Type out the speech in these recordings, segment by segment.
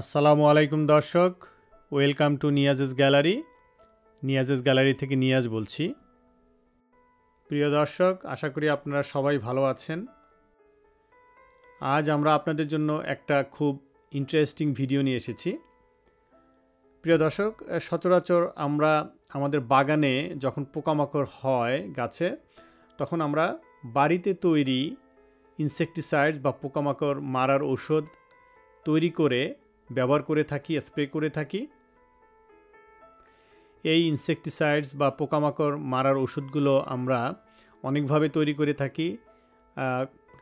আসসালামু আলাইকুম দর্শক, welcome to Niaz's gallery. Niaz's gallery থেকে নিয়াজ বলছি। প্রিয় দর্শক, আশা করি আপনারা সবাই ভালো আছেন। আজ আমরা আপনাদের জন্য একটা খুব ইন্টারেস্টিং ভিডিও নিয়ে এসেছি। প্রিয় দর্শক, সচরাচর আমরা আমাদের বাগানে যখন পোকামাকড় হয় গাছে, তখন আমরা বাড়িতে তৈরি ইনসেকটিসাইডস বা পোকামাকড় মারার ঔষধ তৈরি করে ব্যবহার করে থাকি, স্প্রে করে থাকি। এই ইনসেকটিসাইডস বা পোকামাকড় মারার ওষুধগুলো আমরা অনেকভাবে তৈরি করে থাকি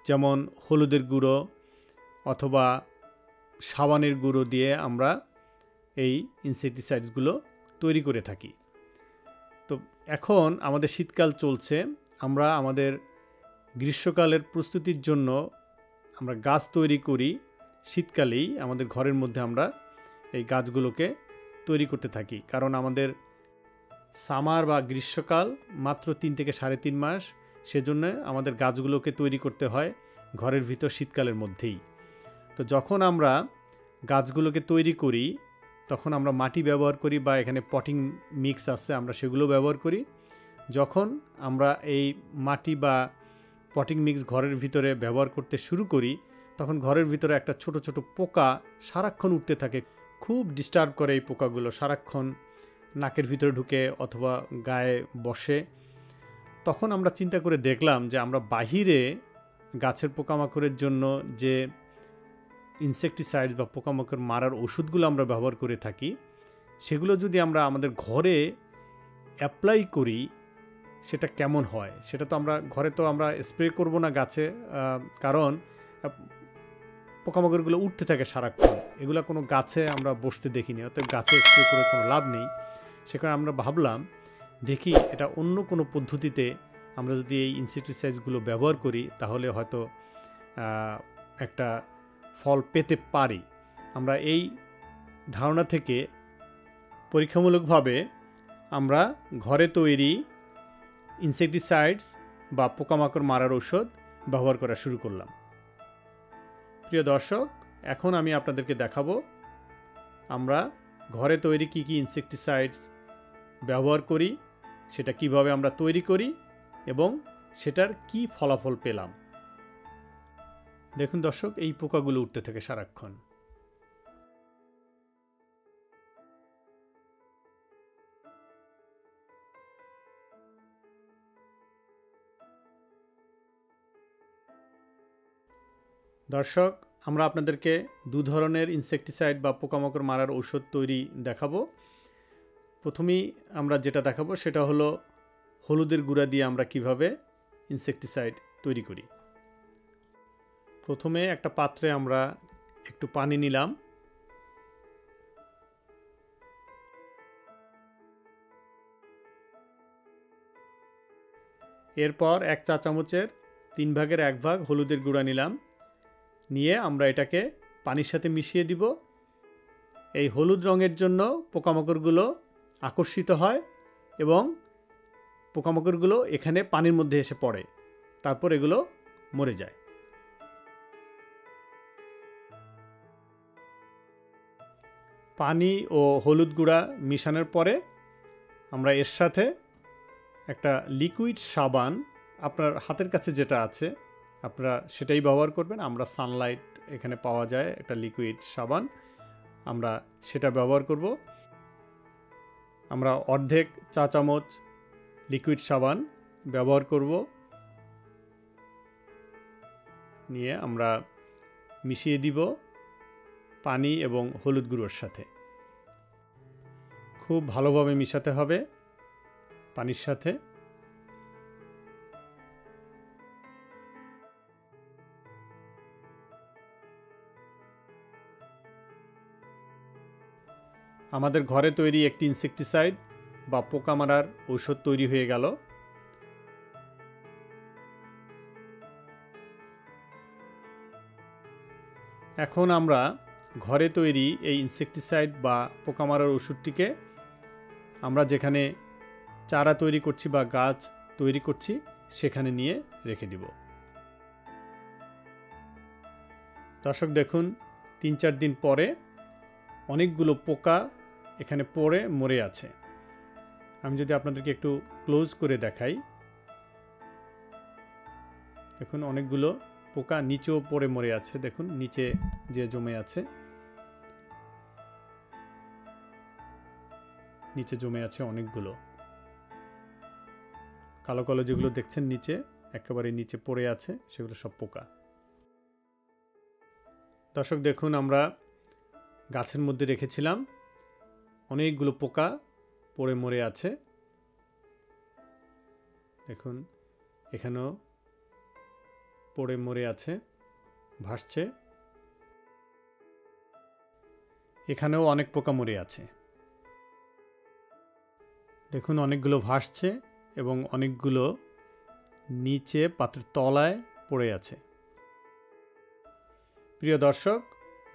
যেমন হলুদের গুঁড়ো অথবা সাবানের গুঁড়ো দিয়ে আমরা এই ইনসেকটিসাইডসগুলো তৈরি করে থাকি। তো এখন আমাদের শীতকাল চলছে, আমরা আমাদের গ্রীষ্মকালের প্রস্তুতির জন্য আমরা গাছ তৈরি করি শীতকালেই আমাদের ঘরের মধ্যে আমরা এই গাছগুলোকে তৈরি করতে থাকি। কারণ আমাদের সামার বা গ্রীষ্মকাল মাত্র তিন থেকে সাড়ে তিন মাস, সেজন্য আমাদের গাছগুলোকে তৈরি করতে হয় ঘরের ভিতর শীতকালের মধ্যেই। তো যখন আমরা গাছগুলোকে তৈরি করি, তখন আমরা মাটি ব্যবহার করি বা এখানে পটিং মিক্স আছে, আমরা সেগুলো ব্যবহার করি। যখন আমরা এই মাটি বা পটিং মিক্স ঘরের ভিতরে ব্যবহার করতে শুরু করি তখন ঘরের ভিতরে একটা ছোট ছোট পোকা সারাক্ষণ উঠতে থাকে। খুব ডিস্টার্ব করে এই পোকাগুলো সারাক্ষণ। নাকের ভিতরে ঢুকে অথবা গায়ে বসে। তখন আমরা চিন্তা করে দেখলাম যে আমরা বাহিরে গাছের পোকামাকড়ের জন্য যে ইনসেকটিসাইডস বা পোকামাকড় মারার ওষুধগুলো আমরা ব্যবহার করে থাকি, সেগুলো যদি আমরা আমাদের ঘরে অ্যাপ্লাই করি, সেটা কেমন হয়? সেটা তো আমরা, ঘরে তো আমরা স্প্রে করব না গাছে কারণ পোকামাকড়গুলো উঠতে থাকে সারাক্ষণ। এগুলো কোনো গাছে আমরা বসতে দেখিনি অর্থাৎ গাছে স্প্রে করে কোনো লাভ নেই। সেখানে আমরা ভাবলাম, দেখি এটা অন্য কোনো পদ্ধতিতে আমরা যদি এই ইনসেকটিসাইডসগুলো ব্যবহার করি, তাহলে হয়তো একটা ফল পেতে পারি। আমরা এই ধারণা থেকে পরীক্ষামূলকভাবে আমরা ঘরে তৈরি ইনসেকটিসাইডস বা পোকামাকড় মারার ঔষধ ব্যবহার করা শুরু করলাম। প্রিয় দর্শক, এখন আমি আপনাদেরকে দেখাবো আমরা ঘরে তৈরি কি কি ইনসেকটিসাইডস ব্যবহার করি, সেটা কীভাবে আমরা তৈরি করি এবং সেটার কি ফলাফল পেলাম। দেখুন দর্শক, এই পোকাগুলো উঠতে থাকে সারাক্ষণ। দর্শক, আমরা আপনাদেরকে দু ধরনের ইনসেকটিসাইড বা পোকামাকড় মারার ঔষধ তৈরি দেখাবো। প্রথমেই আমরা যেটা দেখাবো সেটা হলো হলুদের গুঁড়া দিয়ে আমরা কীভাবে ইনসেকটিসাইড তৈরি করি। প্রথমে একটা পাত্রে আমরা একটু পানি নিলাম। এরপর এক চা চামচের তিন ভাগের এক ভাগ হলুদের গুঁড়া নিলাম। নিয়ে আমরা এটাকে পানির সাথে মিশিয়ে দিব। এই হলুদ রঙের জন্য পোকামাকড়গুলো আকর্ষিত হয় এবং পোকামাকড়গুলো এখানে পানির মধ্যে এসে পড়ে, তারপর এগুলো মরে যায়। পানি ও হলুদ গুঁড়া মিশানোর পরে আমরা এর সাথে একটা লিকুইড সাবান আপনার হাতের কাছে যেটা আছে আপনারা সেটাই ব্যবহার করবেন। আমরা সানলাইট এখানে পাওয়া যায়, একটা লিকুইড সাবান। আমরা সেটা ব্যবহার করব। আমরা অর্ধেক চা চামচ লিকুইড সাবান ব্যবহার করব। নিয়ে আমরা মিশিয়ে দিব পানি এবং হলুদ গুঁড়োর সাথে। খুব ভালোভাবে মিশাতে হবে পানির সাথে। আমাদের ঘরে তৈরি একটি ইনসেকটিসাইড বা পোকা মারার ঔষধ তৈরি হয়ে গেল। এখন আমরা ঘরে তৈরি এই ইনসেকটিসাইড বা পোকা মারার ওষুধটিকে আমরা যেখানে চারা তৈরি করছি বা গাছ তৈরি করছি, সেখানে নিয়ে রেখে দিব। দর্শক দেখুন, তিন চার দিন পরে অনেকগুলো পোকা এখানে পড়ে মরে আছে। আমি যদি আপনাদেরকে একটু ক্লোজ করে দেখাই। দেখুন, অনেকগুলো পোকা নিচেও পড়ে মরে আছে। দেখুন, নিচে যে জমে আছে। নিচে জমে আছে অনেকগুলো। কালো কালো যেগুলো দেখছেন নিচে, একেবারে নিচে পড়ে আছে, সেগুলো সব পোকা। দর্শক, দেখুন, আমরা গাছের মধ্যে রেখেছিলাম। অনেকগুলো পোকা পড়ে মরে আছে। দেখুন, এখানেও পড়ে মরে আছে, ভাসছে। এখানেও অনেক পোকা মরে আছে। দেখুন, অনেকগুলো ভাসছে এবং অনেকগুলো নিচে পাত্রের তলায় পড়ে আছে। প্রিয় দর্শক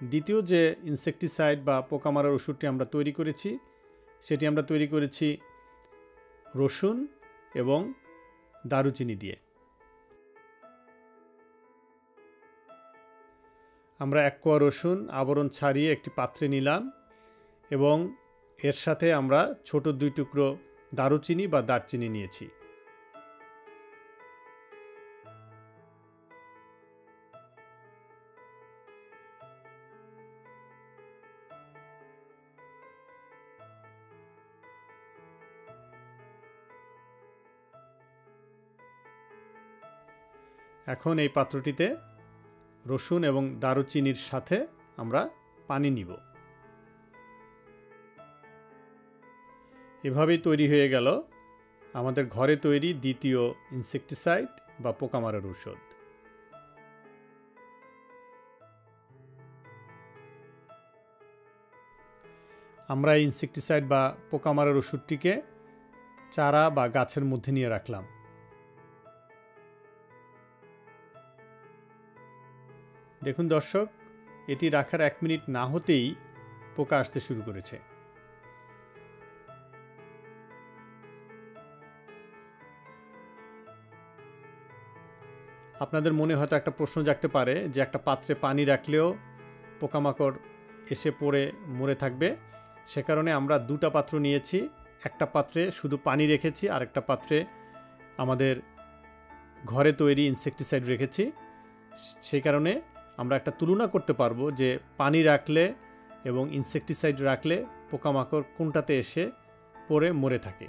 দ্বিতীয় যে ইনসেকটিসাইড বা পোকা মারার ওষুধটি আমরা তৈরি করেছি, সেটি আমরা তৈরি করেছি রসুন এবং দারুচিনি দিয়ে। আমরা এক কোয়া রসুন আবরণ ছাড়িয়ে একটি পাত্রে নিলাম এবং এর সাথে আমরা ছোট দুই টুকরো দারুচিনি বা দারচিনি নিয়েছি। এখন এই পাত্রটিতে রসুন এবং দারুচিনির সাথে আমরা পানি নিব। এভাবেই তৈরি হয়ে গেল আমাদের ঘরে তৈরি দ্বিতীয় ইনসেকটিসাইড বা পোকামারার ঔষধ। আমরা ইনসেকটিসাইড বা পোকামারার ওষুধটিকে চারা বা গাছের মধ্যে নিয়ে রাখলাম। দেখুন দর্শক, এটি রাখার এক মিনিট না হতেই পোকা আসতে শুরু করেছে। আপনাদের মনে হয়তো একটা প্রশ্ন জাগতে পারে যে একটা পাত্রে পানি রাখলেও পোকামাকড় এসে পড়ে, মরে থাকবে। সে কারণে আমরা দুটা পাত্র নিয়েছি, একটা পাত্রে শুধু পানি রেখেছি আর একটা পাত্রে আমাদের ঘরে তৈরি ইনসেকটিসাইড রেখেছি। সেই কারণে আমরা একটা তুলনা করতে পারব যে পানি রাখলে এবং ইনসেকটিসাইড রাখলে পোকামাকড় কোনটাতে এসে পড়ে, মরে থাকে।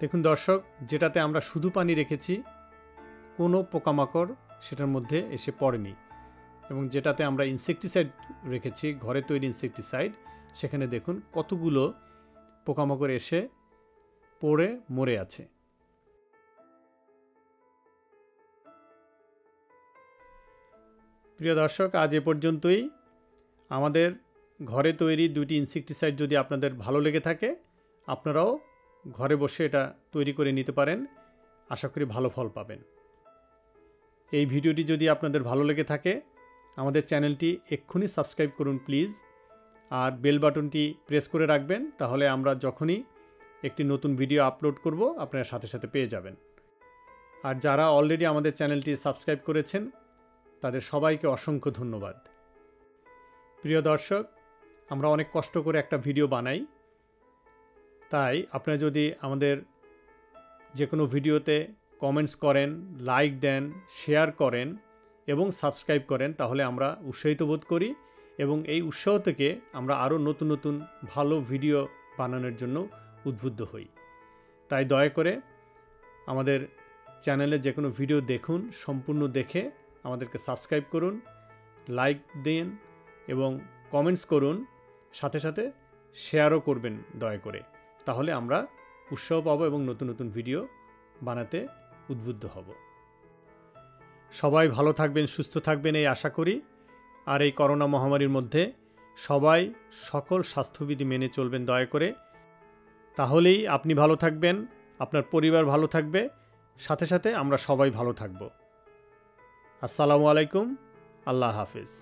দেখুন দর্শক, যেটাতে আমরা শুধু পানি রেখেছি, কোনো পোকামাকড় সেটার মধ্যে এসে পড়েনি। এবং যেটাতে আমরা ইনসেকটিসাইড রেখেছি, ঘরে তৈরি ইনসেকটিসাইড সেখানে দেখুন কতগুলো পোকামাকড় এসে পড়ে, মরে আছে। প্রিয় দর্শক, আজ এ পর্যন্তই। আমাদের ঘরে তৈরি দুটি ইনসেকটিসাইড যদি আপনাদের ভালো লেগে থাকে, আপনারাও ঘরে বসে এটা তৈরি করে নিতে পারেন। আশা করি ভালো ফল পাবেন। এই ভিডিওটি যদি আপনাদের ভালো লেগে থাকে, আমাদের চ্যানেলটি এক্ষুনি সাবস্ক্রাইব করুন প্লিজ। আর বেল বাটনটি প্রেস করে রাখবেন, তাহলে আমরা যখনই একটি নতুন ভিডিও আপলোড করব, আপনারা সাথে সাথে পেয়ে যাবেন। আর যারা অলরেডি আমাদের চ্যানেলটি সাবস্ক্রাইব করেছেন তাদের সবাইকে অসংখ্য ধন্যবাদ। প্রিয় দর্শক, আমরা অনেক কষ্ট করে একটা ভিডিও বানাই। তাই আপনারা যদি আমাদের যে কোনো ভিডিওতে কমেন্টস করেন লাইক দেন শেয়ার করেন এবং সাবস্ক্রাইব করেন, তাহলে আমরা উৎসাহিত বোধ করি এবং এই উৎসাহ থেকে আমরা আরও নতুন নতুন ভালো ভিডিও বানানোর জন্য উদ্বুদ্ধ হই। তাই দয়া করে আমাদের চ্যানেলে যে কোনো ভিডিও দেখুন, সম্পূর্ণ দেখে আমাদেরকে সাবস্ক্রাইব করুন, লাইক দিন এবং কমেন্টস করুন, সাথে সাথে শেয়ারও করবেন দয়া করে। তাহলে আমরা উৎসাহ পাবো এবং নতুন নতুন ভিডিও বানাতে উদ্বুদ্ধ হব। সবাই ভালো থাকবেন, সুস্থ থাকবেন এই আশা করি। আর এই করোনা মহামারীর মধ্যে সবাই সকল স্বাস্থ্যবিধি মেনে চলবেন দয়া করে। তাহলেই আপনি ভালো থাকবেন, আপনার পরিবার ভালো থাকবে, সাথে সাথে আমরা সবাই ভালো থাকব। আসসালামু আলাইকুম আল্লাহ হাফিজ।